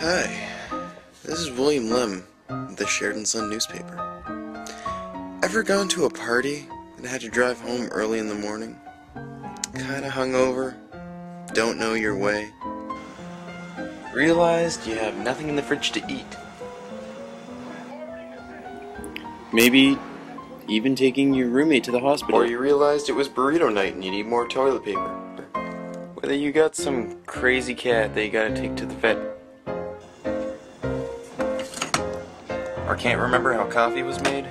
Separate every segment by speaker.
Speaker 1: Hi, this is William Lim the Sheridan Sun newspaper. Ever gone to a party and had to drive home early in the morning? Kinda hungover? Don't know your way? Realized you have nothing in the fridge to eat? Maybe even taking your roommate to the hospital. Or you realized it was burrito night and you need more toilet paper. Whether you got some crazy cat that you gotta take to the vet Or can't remember how coffee was made.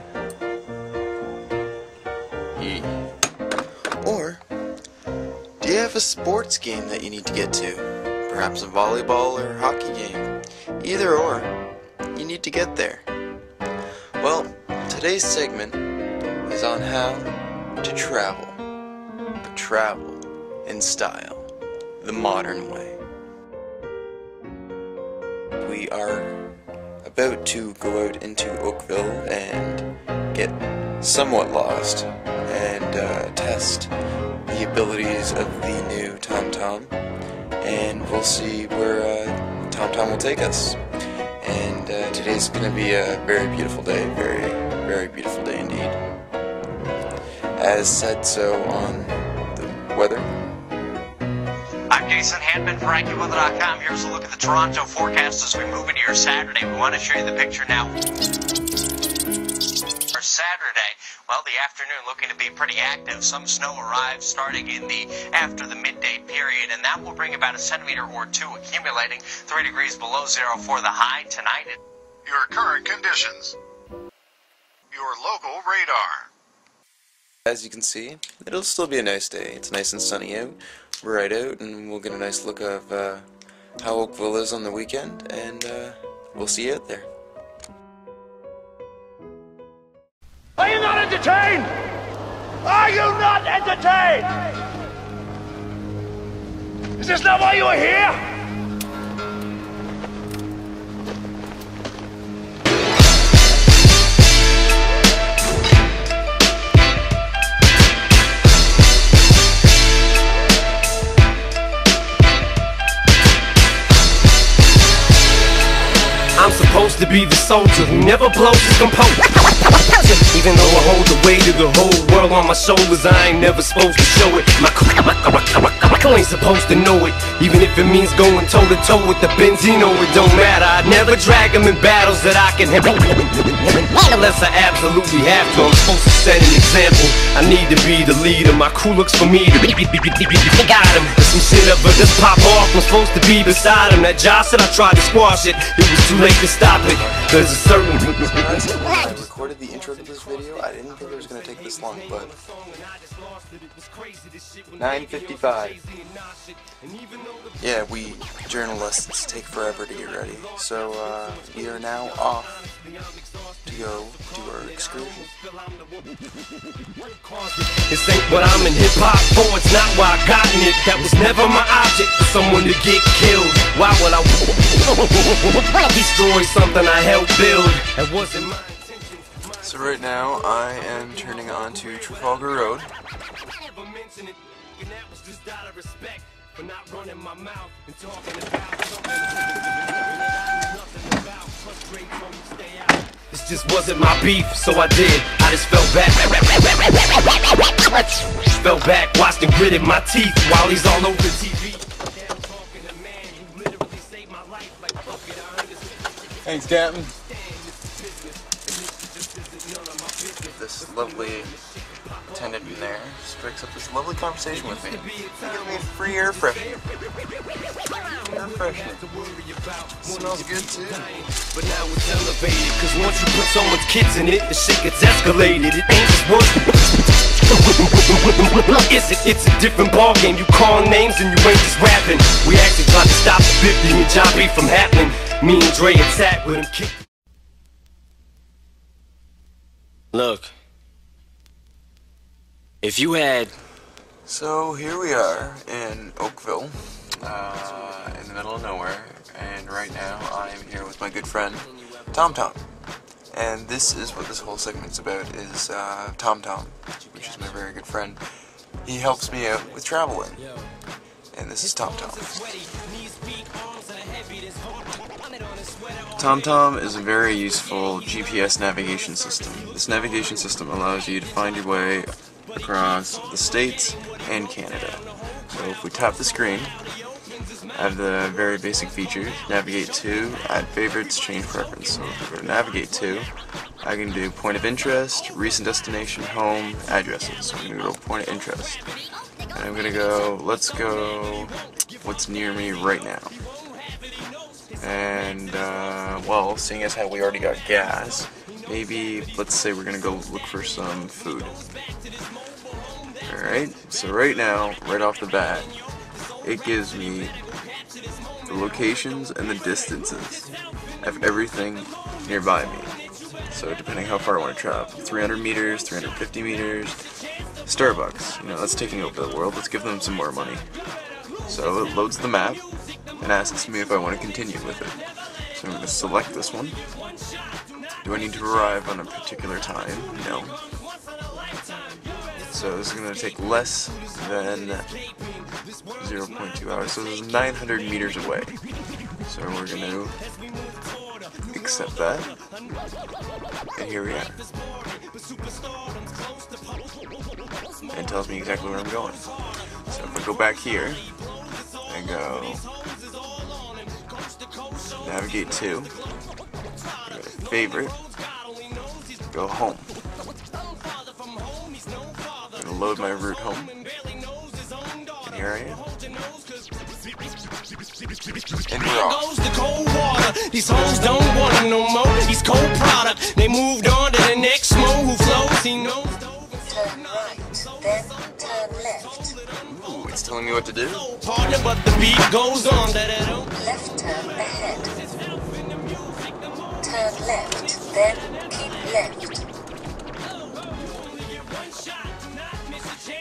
Speaker 1: Or do you have a sports game that you need to get to? Perhaps a volleyball or hockey game. Either or, you need to get there. Well, today's segment is on how to travel, but travel in style, the modern way. We are about to go out into Oakville and get somewhat lost and uh, test the abilities of the new TomTom, and we'll see where uh, TomTom will take us. And uh, today's going to be a very beautiful day, very, very beautiful day indeed as said so on the weather.
Speaker 2: I'm Jason Handman for AccuWeather.com. Here's a look at the Toronto forecast as we move into your Saturday. We want to show you the picture now. For Saturday, well, the afternoon looking to be pretty active. Some snow arrives starting in the after the midday period, and that will bring about a centimeter or two accumulating, three degrees below zero for the high tonight.
Speaker 3: Your current conditions. Your local radar.
Speaker 1: As you can see, it'll still be a nice day. It's nice and sunny out. Right out, and we'll get a nice look of uh, how Oakville is on the weekend, and uh, we'll see you out there.
Speaker 4: Are you not entertained? Are you not entertained? Is this not why you are here?
Speaker 5: Soldier who never blows his composure. Even though I hold the weight of the whole world on my shoulders, I ain't never supposed to show it. My ain't supposed to know it, even if it means going toe to toe with the Benzino. It don't matter. I never drag him in battles that I can handle. Unless I absolutely have to, I'm supposed to set an example. I need to be the leader. My crew looks for me to got him. Some shit up, but just pop off. I'm supposed to be beside him. That Josh said I tried to squash it. It was too late to stop it. There's a certain.
Speaker 1: This long, but 9:55. Yeah, we journalists take forever to get ready, so uh, we are now off to go do our excursion.
Speaker 5: This ain't what I'm in hip hop for, it's not why I gotten it. That was never my object for someone to get killed. Why would I destroy something I helped build? That wasn't my intention.
Speaker 1: So right now I am turning on to Trafalgar Road.
Speaker 5: This just wasn't my beef, so I did. I just fell back. Fell back, watched and gritted my teeth while he's all over the TV.
Speaker 1: Thanks, Captain. This lovely attendant in there strikes up this lovely conversation with me. Give me a free air freshener. Air freshener. Smells good too.
Speaker 5: But now it's elevated, cause once you put someone's kids in it, the shit gets escalated. It ain't just one. Is it? It's a different ballgame. You call names and you ain't just rapping. We actually tried to stop the 50 and John B from happening. Me and Dre attack with him Look. If you had.
Speaker 1: So here we are in Oakville, uh, in the middle of nowhere, and right now I am here with my good friend TomTom. And this is what this whole segment's about, is uh, TomTom, which is my very good friend. He helps me out with traveling. And this is TomTom. TomTom is a very useful GPS navigation system. This navigation system allows you to find your way across the States and Canada. So if we tap the screen, I have the very basic features, navigate to, add favorites, change preference. So if we go to navigate to, I can do point of interest, recent destination, home, addresses. So I'm going to go to point of interest. And I'm going to go, let's go, what's near me right now. And, uh, well, seeing as how we already got gas, maybe, let's say we're gonna go look for some food. Alright, so right now, right off the bat, it gives me the locations and the distances of everything nearby me. So depending how far I want to travel, 300 meters, 350 meters, Starbucks, you know, that's taking over the world, let's give them some more money. So it loads the map, and asks me if I want to continue with it. So I'm going to select this one. Do I need to arrive on a particular time? No. So this is going to take less than 0.2 hours. So this is 900 meters away. So we're going to accept that. And here we are. It tells me exactly where I'm going. So if I go back here, and go navigate to, favorite, go home. I'm gonna load my route home. And here I am. And we're off.
Speaker 5: the cold water. These hoes don't want 'em no more. He's cold product. They moved on to the next mo who flows. He knows.
Speaker 1: It's telling me what to do.
Speaker 5: Partner, but the beat goes on.
Speaker 6: Left turn ahead. Turn left, then keep left.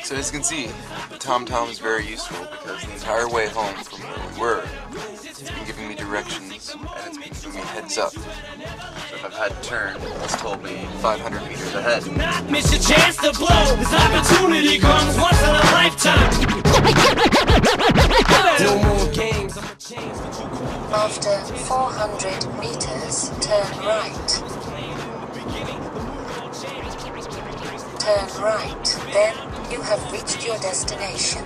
Speaker 1: So as you can see, the TomTom is very useful because the entire way home from where we were, it's been giving me directions and it's been giving me heads up. So if I've had to turn, it's told me 500 meters ahead.
Speaker 5: Do Not miss a chance to blow. This opportunity comes once in a lifetime. No more games. I'ma change what you call
Speaker 6: After 400 meters, turn right. Turn right, then you have reached your destination.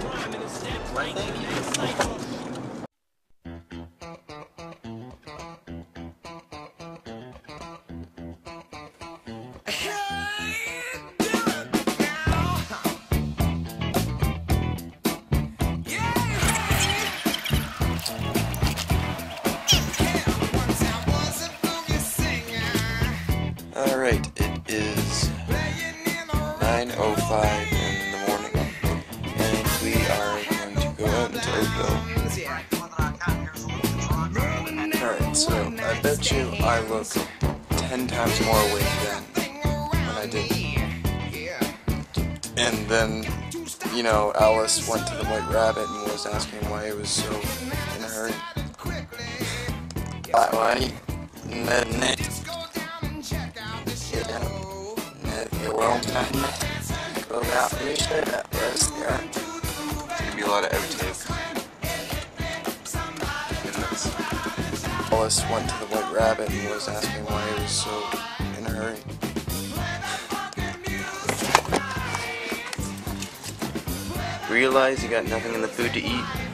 Speaker 1: So I bet you I look 10 times more awake than when I did. And then, you know, Alice went to the White Rabbit and was asking why he was so in a hurry. Why, why? N- it won't go out and shut up. Yes, yeah. There's gonna be a lot of outtakes. Alice went to the White Rabbit and was asking why he was so in a hurry. Realize you got nothing in the food to eat?